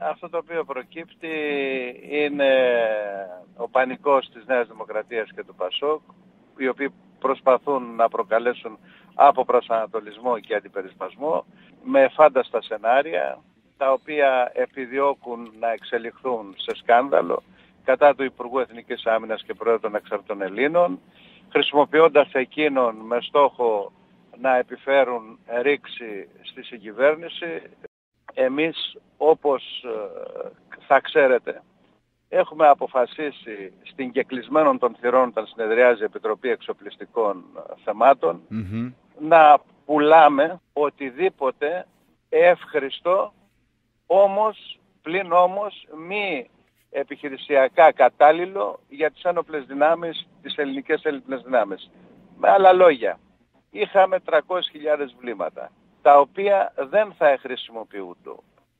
αυτό το οποίο προκύπτει είναι ο πανικός της Νέας Δημοκρατίας και του Πασόκ, οι οποίοι προσπαθούν να προκαλέσουν από προσανατολισμό και αντιπερισπασμό με φάνταστα σενάρια, τα οποία επιδιώκουν να εξελιχθούν σε σκάνδαλο κατά του Υπουργού Εθνικής Άμυνας και Πρόεδρου των Εξαρτών Ελλήνων, χρησιμοποιώντας εκείνον με στόχο να επιφέρουν ρήξη στη συγκυβέρνηση. Εμείς, όπως ε, θα ξέρετε, έχουμε αποφασίσει στην κεκλεισμένων των θυρών όταν συνεδριάζει η Επιτροπή Εξοπλιστικών Θεμάτων να πουλάμε οτιδήποτε εύχριστο όμως, πλην όμως μη επιχειρησιακά κατάλληλο για τις ένοπλες δυνάμεις, τις ελληνικές ελληνικές δυνάμεις. Με άλλα λόγια, είχαμε 300.000 βλήματα, τα οποία δεν θα χρησιμοποιούνται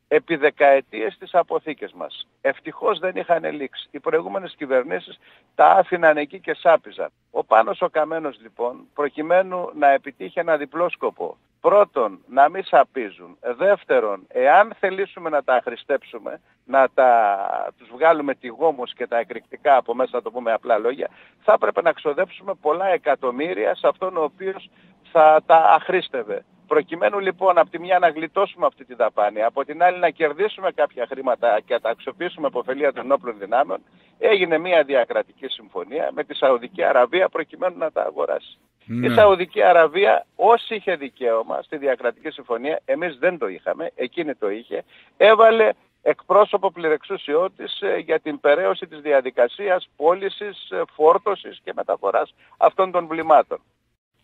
επί δεκαετίες τις αποθήκες μας. Ευτυχώς δεν είχαν λήξει. Οι προηγούμενες κυβερνήσεις τα άφηναν εκεί και σάπιζαν. Ο Πάνος ο Καμένος λοιπόν, προκειμένου να επιτύχει ένα διπλό σκοπό, Πρώτον, να μην σαπίζουν. Δεύτερον, εάν θελήσουμε να τα αχρηστέψουμε, να τα, τους βγάλουμε τη γόμους και τα εκρηκτικά από μέσα, να το πούμε απλά λόγια, θα έπρεπε να ξοδέψουμε πολλά εκατομμύρια σε αυτόν ο οποίος θα τα αχρήστευε. Προκειμένου λοιπόν από τη μια να γλιτώσουμε αυτή τη δαπάνη, από την άλλη να κερδίσουμε κάποια χρήματα και να τα αξιοποιήσουμε ωφελία των όπλων δυνάμεων, έγινε μια διακρατική συμφωνία με τη Σαουδική Αραβία προκειμένου να τα αγοράσει. Ναι. Η Σαουδική Αραβία όσοι είχε δικαίωμα στη διακρατική συμφωνία, εμείς δεν το είχαμε, εκείνη το είχε, έβαλε εκπρόσωπο πληρεξούσιό της ε, για την περαίωση της διαδικασίας πώλησης, ε, φόρτωσης και μεταφοράς αυτών των βλημάτων.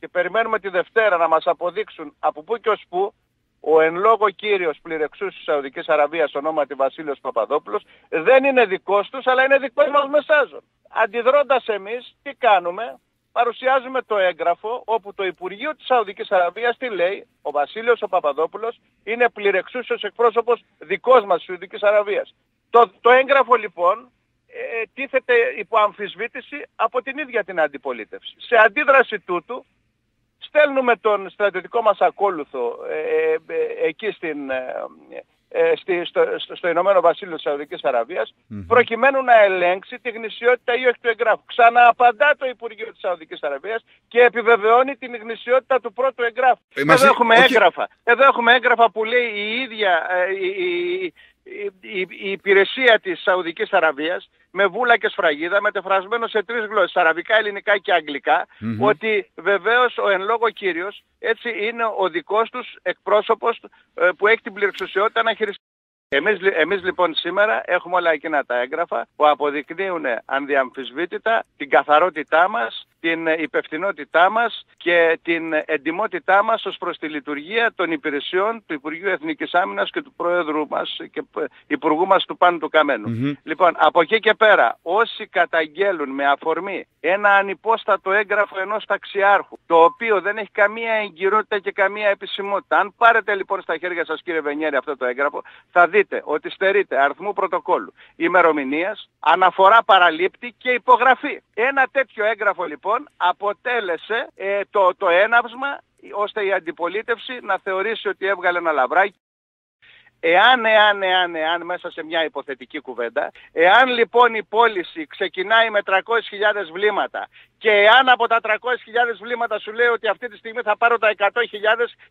Και περιμένουμε τη Δευτέρα να μας αποδείξουν από πού και ως πού ο εν λόγω κύριος πληρεξούς της Σαουδικής Αραβίας ονόματι Βασίλειος Παπαδόπουλος δεν είναι δικός τους αλλά είναι δικός μας μεσάζων. Αντιδρώντας εμείς τι κάνουμε, παρουσιάζουμε το έγγραφο όπου το Υπουργείο της Σαουδικής Αραβίας τι λέει, ο Βασίλειος ο Παπαδόπουλος είναι πληρεξούσιος εκπρόσωπος δικός μας της Σαουδικής Αραβίας. Το, το έγγραφο λοιπόν ε, τίθεται υπό αμφισβήτηση από την ίδια την αντιπολίτευση. Σε αντίδραση τούτου στέλνουμε τον στρατιωτικό μας ακόλουθο ε, ε, ε εκεί στην, ε, στη, στο, στο, Ηνωμένο Βασίλειο της Σαουδικής Αραβίας προκειμένου να ελέγξει τη γνησιότητα ή όχι του εγγράφου. Ξανααπαντά το Υπουργείο της Σαουδικής Αραβίας και επιβεβαιώνει την γνησιότητα του πρώτου εγγράφου. Ε, Εδώ έχουμε έγγραφα. Εδώ έχουμε έγγραφα που λέει η ίδια η, η, η, υπηρεσία της Σαουδικής Αραβίας με βούλα και σφραγίδα μετεφρασμένο σε τρεις γλώσσες, αραβικά, ελληνικά και αγγλικά, ότι βεβαίως ο εν λόγω κύριος έτσι είναι ο δικός τους εκπρόσωπος ε, που έχει την πληροξουσιότητα να χειριστεί. Εμείς, εμείς λοιπόν σήμερα έχουμε όλα εκείνα τα έγγραφα που αποδεικνύουν ανδιαμφισβήτητα την καθαρότητά μας, την υπευθυνότητά μας και την εντιμότητά μας ως προς τη λειτουργία των υπηρεσιών του Υπουργείου Εθνικής Άμυνας και του Πρόεδρου μας και Υπουργού μας του Πάνου του καμενου Λοιπόν, από εκεί και πέρα, όσοι καταγγέλουν με αφορμή ένα ανυπόστατο έγγραφο ενός ταξιάρχου, το οποίο δεν έχει καμία εγκυρότητα και καμία επισημότητα, αν πάρετε λοιπόν στα χέρια σας κύριε Βενιέρη αυτό το έγγραφο, θα δείτε ότι στερείται αριθμού πρωτοκόλλου, ημερομηνίας, αναφορά παραλήπτη και υπογραφή. Ένα τέτοιο έγγραφο λοιπόν αποτέλεσε ε, το, το έναυσμα ώστε η αντιπολίτευση να θεωρήσει ότι έβγαλε ένα λαβράκι Εάν, εάν, εάν, εάν μέσα σε μια υποθετική κουβέντα, εάν λοιπόν η πώληση ξεκινάει με 300.000 βλήματα και εάν από τα 300.000 βλήματα σου λέει ότι αυτή τη στιγμή θα πάρω τα 100.000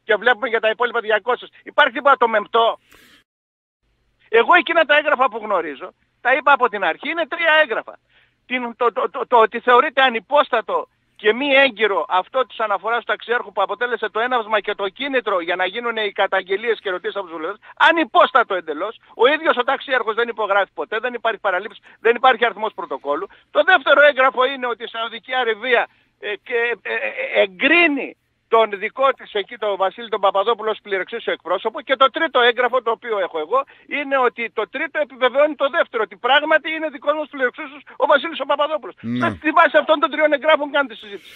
και βλέπουμε για τα υπόλοιπα 200, υπάρχει τίποτα το μεμπτό; Εγώ εκείνα τα έγγραφα που γνωρίζω, τα είπα από την αρχή, είναι τρία έγγραφα. Την, το, το, το, το, ότι θεωρείται ανυπόστατο και μη έγκυρο αυτό της αναφοράς του ταξιάρχου που αποτέλεσε το έναυσμα και το κίνητρο για να γίνουν οι καταγγελίες και ερωτήσεις από τους βουλευτές, ανυπόστατο εντελώς, ο ίδιος ο ταξιάρχος δεν υπογράφει ποτέ, δεν υπάρχει παραλήψη, δεν υπάρχει αριθμός πρωτοκόλλου. Το δεύτερο έγγραφο είναι ότι η Σαουδική Αραβία ε, και, ε, ε, εγκρίνει τον δικό της εκεί τον Βασίλη τον Παπαδόπουλο ως πληρεξίσιο εκπρόσωπο και το τρίτο έγγραφο το οποίο έχω εγώ είναι ότι το τρίτο επιβεβαιώνει το δεύτερο ότι πράγματι είναι δικός μας πληρεξίσιος ο Βασίλης ο Παπαδόπουλος. Ναι. Στη βάση αυτών των τριών εγγράφων κάνετε συζήτηση.